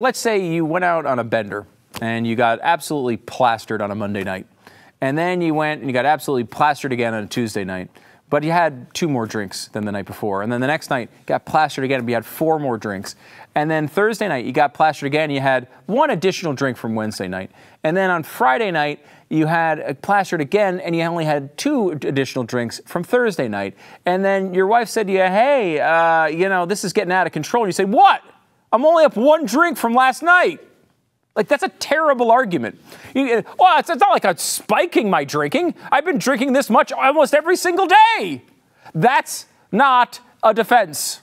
Let's say you went out on a bender and you got absolutely plastered on a Monday night. And then you went and you got absolutely plastered again on a Tuesday night. But you had two more drinks than the night before. And then the next night, you got plastered again, but you had four more drinks. And then Thursday night, you got plastered again, you had one additional drink from Wednesday night. And then on Friday night, you had plastered again, and you only had two additional drinks from Thursday night. And then your wife said to you, Hey, uh, you know, this is getting out of control. And you say, What? I'm only up one drink from last night. Like, that's a terrible argument. You, uh, well, it's, it's not like I'm spiking my drinking. I've been drinking this much almost every single day. That's not a defense.